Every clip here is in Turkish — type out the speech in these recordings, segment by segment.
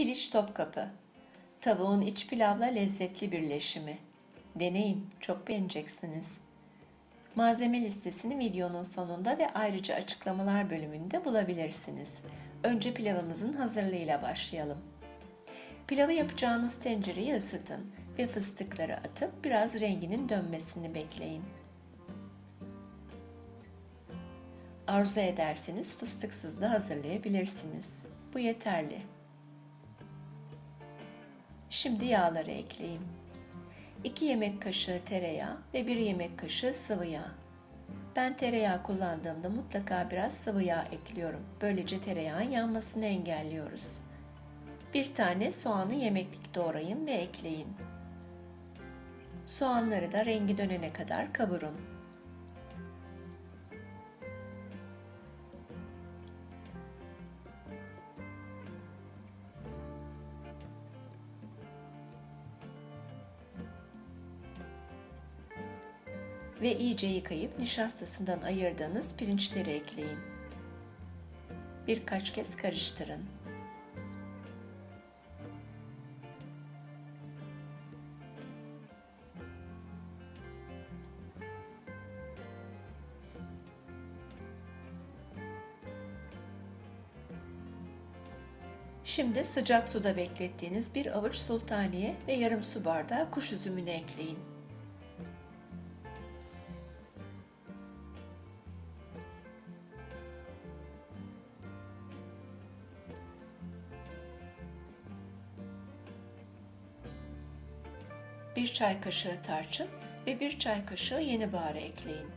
Piliç Topkapı Tavuğun iç pilavla lezzetli birleşimi. Deneyin, çok beğeneceksiniz. Malzeme listesini videonun sonunda ve ayrıca açıklamalar bölümünde bulabilirsiniz. Önce pilavımızın hazırlığıyla başlayalım. Pilavı yapacağınız tencereyi ısıtın ve fıstıkları atıp biraz renginin dönmesini bekleyin. Arzu ederseniz fıstıksız da hazırlayabilirsiniz. Bu yeterli. Şimdi yağları ekleyin. 2 yemek kaşığı tereyağı ve 1 yemek kaşığı sıvı yağ. Ben tereyağı kullandığımda mutlaka biraz sıvı yağ ekliyorum. Böylece tereyağın yanmasını engelliyoruz. Bir tane soğanı yemeklik doğrayın ve ekleyin. Soğanları da rengi dönene kadar kavurun. Ve iyice yıkayıp nişastasından ayırdığınız pirinçleri ekleyin. Birkaç kez karıştırın. Şimdi sıcak suda beklettiğiniz bir avuç sultaniye ve yarım su bardağı kuş üzümünü ekleyin. Bir çay kaşığı tarçın ve bir çay kaşığı yeni baharat ekleyin.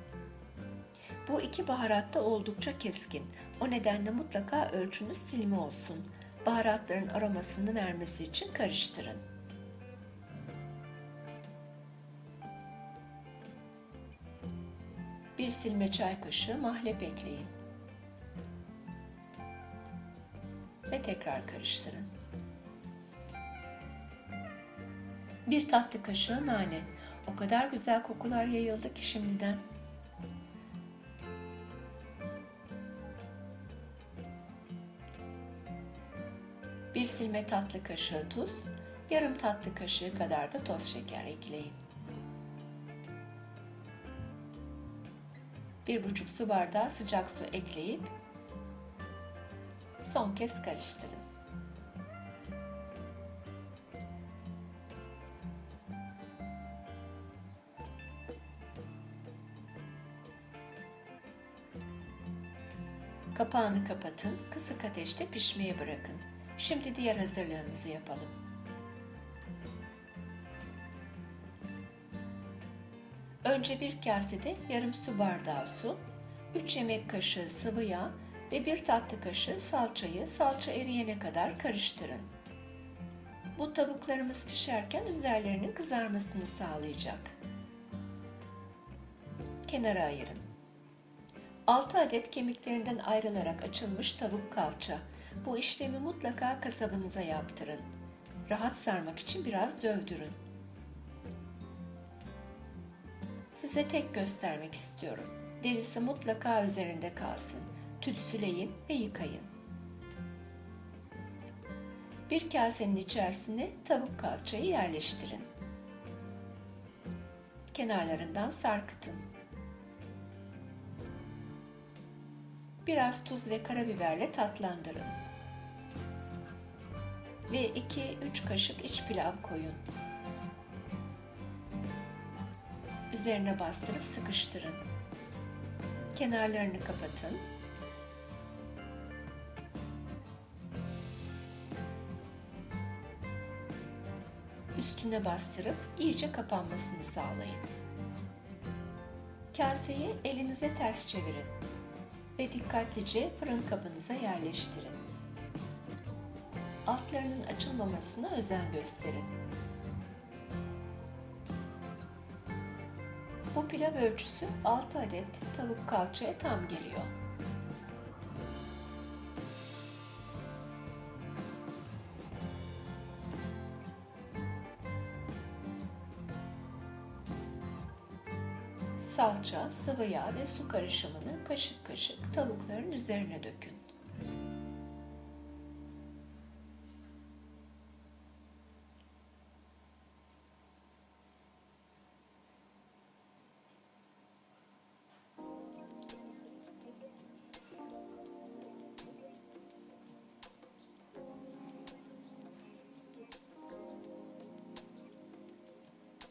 Bu iki baharat da oldukça keskin. O nedenle mutlaka ölçünüz silme olsun. Baharatların aromasını vermesi için karıştırın. Bir silme çay kaşığı mahlep ekleyin. Ve tekrar karıştırın. Bir tatlı kaşığı nane. O kadar güzel kokular yayıldı ki şimdiden. Bir silme tatlı kaşığı tuz, yarım tatlı kaşığı kadar da toz şeker ekleyin. Bir buçuk su bardağı sıcak su ekleyip son kez karıştırın. Kapağını kapatın, kısık ateşte pişmeye bırakın. Şimdi diğer hazırlığımızı yapalım. Önce bir kasede yarım su bardağı su, 3 yemek kaşığı sıvı yağ ve 1 tatlı kaşığı salçayı salça eriyene kadar karıştırın. Bu tavuklarımız pişerken üzerlerinin kızarmasını sağlayacak. Kenara ayırın. 6 adet kemiklerinden ayrılarak açılmış tavuk kalça. Bu işlemi mutlaka kasabınıza yaptırın. Rahat sarmak için biraz dövdürün. Size tek göstermek istiyorum. Derisi mutlaka üzerinde kalsın. Tütsüleyin ve yıkayın. Bir kasenin içerisine tavuk kalçayı yerleştirin. Kenarlarından sarkıtın. Biraz tuz ve karabiberle tatlandırın. Ve 2-3 kaşık iç pilav koyun. Üzerine bastırıp sıkıştırın. Kenarlarını kapatın. Üstüne bastırıp iyice kapanmasını sağlayın. Kaseyi elinize ters çevirin ve dikkatlice fırın kabınıza yerleştirin. Altlarının açılmamasına özen gösterin. Bu pilav ölçüsü 6 adet tavuk kalçaya tam geliyor. Salça, sıvı yağ ve su karışımını kaşık kaşık tavukların üzerine dökün.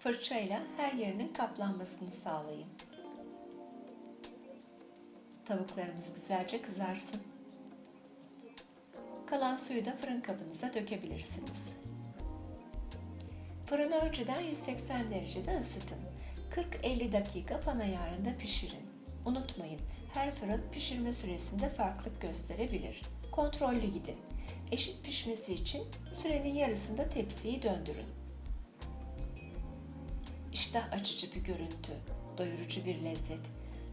Fırçayla her yerinin kaplanmasını sağlayın. Tavuklarımız güzelce kızarsın. Kalan suyu da fırın kabınıza dökebilirsiniz. Fırını önceden 180 derecede ısıtın. 40-50 dakika fan ayarında pişirin. Unutmayın, her fırın pişirme süresinde farklılık gösterebilir. Kontrollü gidin. Eşit pişmesi için sürenin yarısında tepsiyi döndürün. İştah açıcı bir görüntü, doyurucu bir lezzet.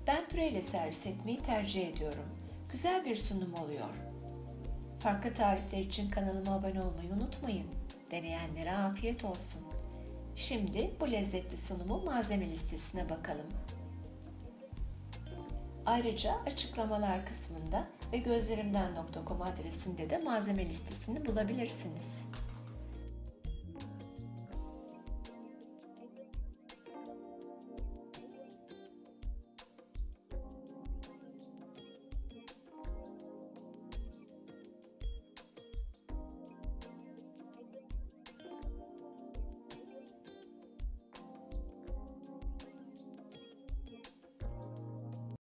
Ben püreyle servis etmeyi tercih ediyorum. Güzel bir sunum oluyor. Farklı tarifler için kanalıma abone olmayı unutmayın. Deneyenlere afiyet olsun. Şimdi bu lezzetli sunumu malzeme listesine bakalım. Ayrıca açıklamalar kısmında ve gözlerimden.com adresinde de malzeme listesini bulabilirsiniz.